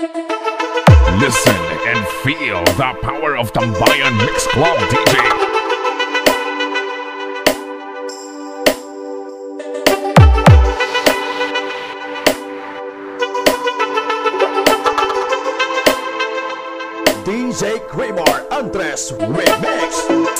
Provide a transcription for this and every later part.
Listen and feel the power of Tambayan Mix Club DJ. DJ Kramer Andres Remix.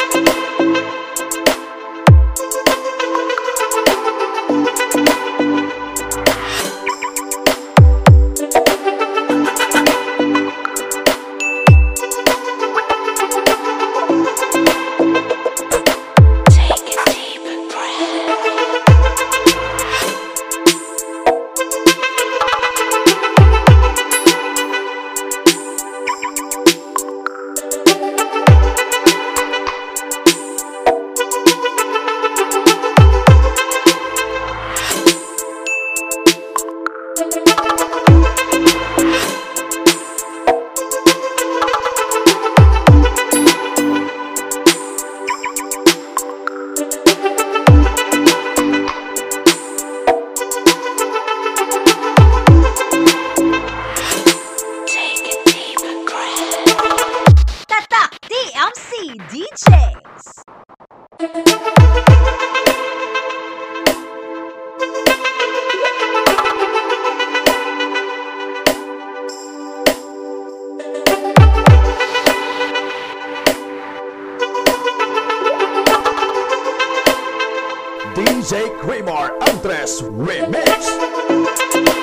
DJ Kramer Andres Remix.